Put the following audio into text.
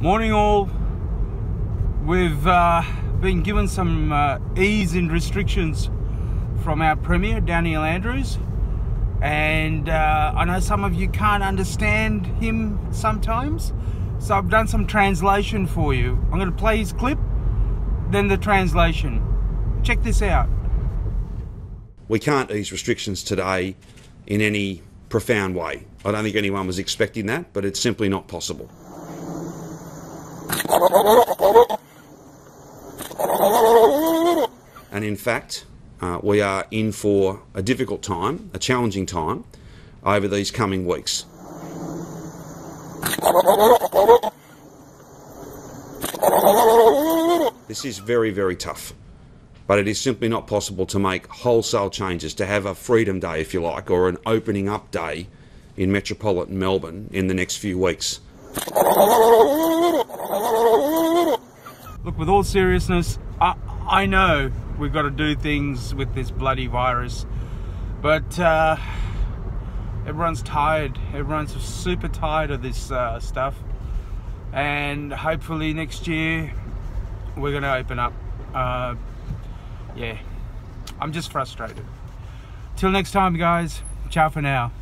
Morning all. We've uh, been given some uh, ease in restrictions from our Premier, Daniel Andrews. And uh, I know some of you can't understand him sometimes. So I've done some translation for you. I'm going to play his clip, then the translation. Check this out. We can't ease restrictions today in any profound way. I don't think anyone was expecting that, but it's simply not possible. And in fact, uh, we are in for a difficult time, a challenging time, over these coming weeks. This is very, very tough. But it is simply not possible to make wholesale changes, to have a freedom day, if you like, or an opening up day in metropolitan Melbourne in the next few weeks. Look, with all seriousness, I, I know we've got to do things with this bloody virus, but uh, everyone's tired. Everyone's super tired of this uh, stuff, and hopefully next year we're going to open up. Uh, yeah, I'm just frustrated. Till next time, guys. Ciao for now.